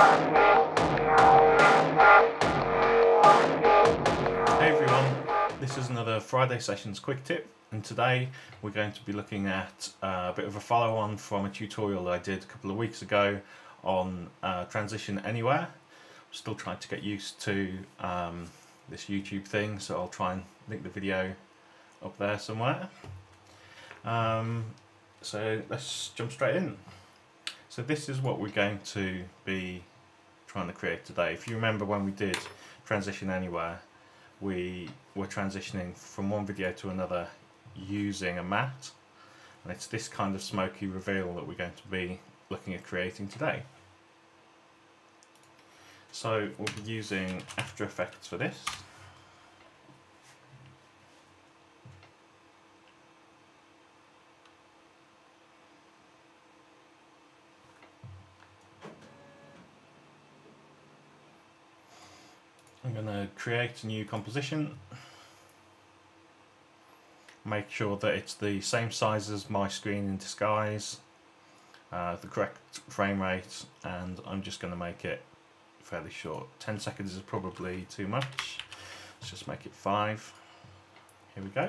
Hey everyone, this is another Friday Sessions quick tip and today we're going to be looking at uh, a bit of a follow on from a tutorial I did a couple of weeks ago on uh, Transition Anywhere. I'm still trying to get used to um, this YouTube thing so I'll try and link the video up there somewhere. Um, so let's jump straight in. So this is what we're going to be trying to create today. If you remember when we did Transition Anywhere, we were transitioning from one video to another using a matte. And it's this kind of smoky reveal that we're going to be looking at creating today. So we'll be using After Effects for this. I'm going to create a new composition. Make sure that it's the same size as my screen in Disguise, uh, the correct frame rate, and I'm just going to make it fairly short. 10 seconds is probably too much. Let's just make it 5. Here we go.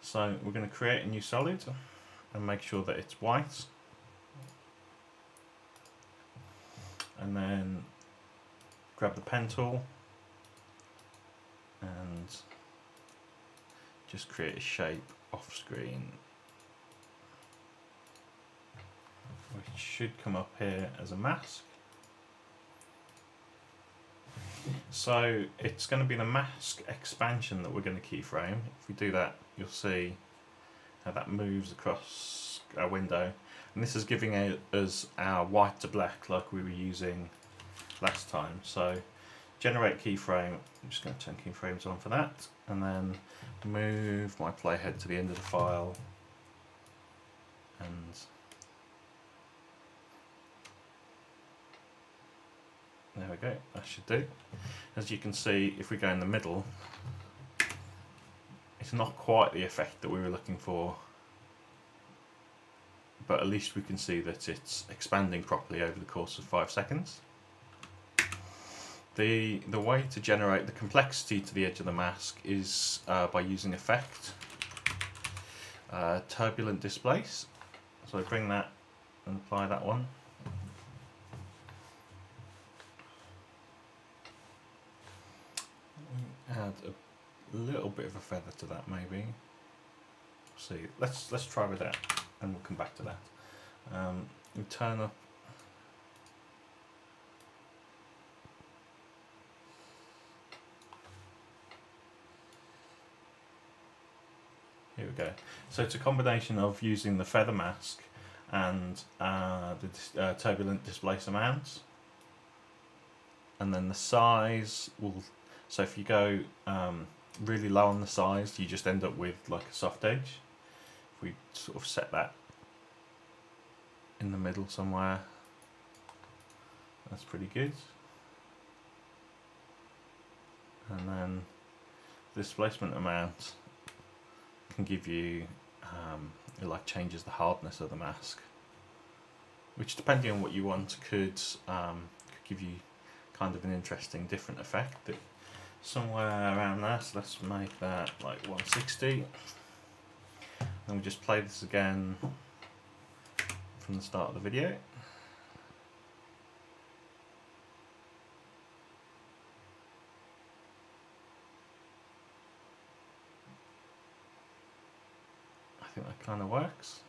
So we're going to create a new solid and make sure that it's white. And then grab the pen tool and just create a shape off screen which should come up here as a mask. So it's going to be the mask expansion that we're going to keyframe. If we do that you'll see how that moves across our window. And this is giving us our white to black like we were using last time. So generate keyframe, I'm just going to turn keyframes on for that, and then move my playhead to the end of the file, and there we go, that should do. As you can see, if we go in the middle, it's not quite the effect that we were looking for but at least we can see that it's expanding properly over the course of five seconds. The, the way to generate the complexity to the edge of the mask is uh, by using effect, uh, turbulent displace. So I bring that and apply that one. Add a little bit of a feather to that maybe. See, let's let's try with that, and we'll come back to that. Um, we turn up go. So it's a combination of using the feather mask and uh, the uh, turbulent displace amounts. And then the size will, so if you go um, really low on the size, you just end up with like a soft edge. If we sort of set that in the middle somewhere, that's pretty good. And then displacement amount can give you, um, it like changes the hardness of the mask, which depending on what you want could, um, could give you kind of an interesting different effect. But somewhere around there, so let's make that like 160. And we just play this again from the start of the video. Think that kind of works.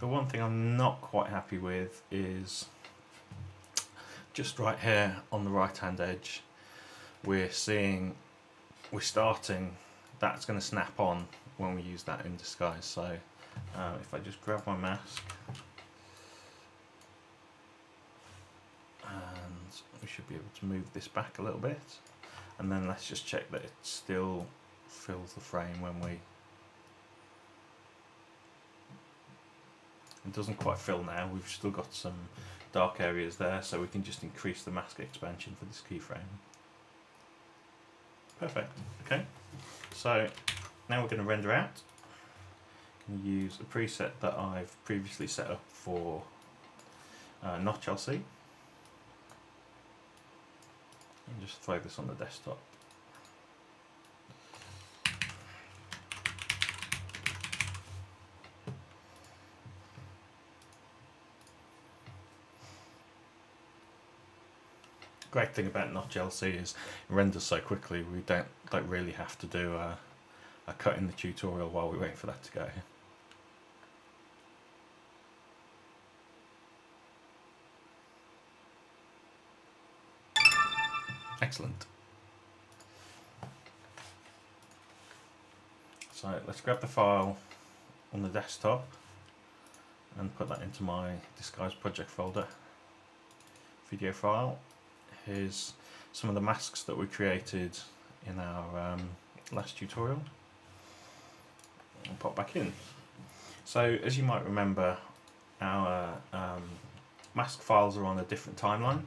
The one thing I'm not quite happy with is just right here on the right hand edge we're seeing we're starting that's going to snap on when we use that in disguise so uh, if I just grab my mask and we should be able to move this back a little bit and then let's just check that it still fills the frame when we it doesn't quite fill now. We've still got some dark areas there so we can just increase the mask expansion for this keyframe. Perfect. Okay. So now we're going to render out. Use a preset that I've previously set up for uh, Notch LC. And just throw this on the desktop. great thing about Notch LC is it renders so quickly we don't don't really have to do a, a cut in the tutorial while we wait for that to go. Excellent. So let's grab the file on the desktop and put that into my disguise project folder video file here's some of the masks that we created in our um, last tutorial. I'll pop back in. So as you might remember, our um, mask files are on a different timeline.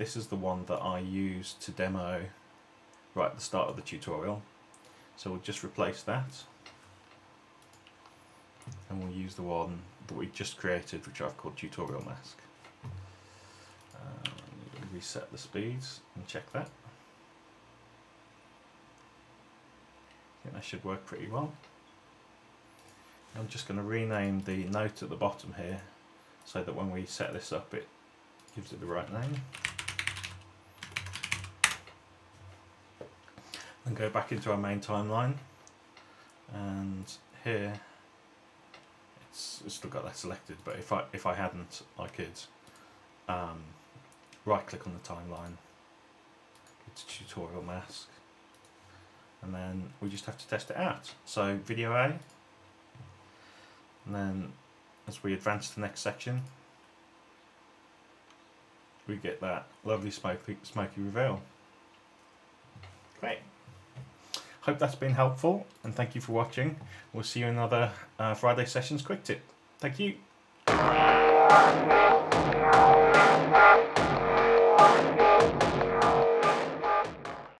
This is the one that I used to demo right at the start of the tutorial. So we'll just replace that. And we'll use the one that we just created, which I've called tutorial mask uh, reset the speeds and check that. I think that should work pretty well. I'm just going to rename the note at the bottom here so that when we set this up it gives it the right name. And go back into our main timeline and here it's, it's still got that selected but if I if I hadn't I could um, right click on the timeline, it's a tutorial mask, and then we just have to test it out. So video A, and then as we advance to the next section, we get that lovely smoky, smoky reveal. Great. Hope that's been helpful and thank you for watching. We'll see you in another uh, Friday Sessions Quick Tip. Thank you.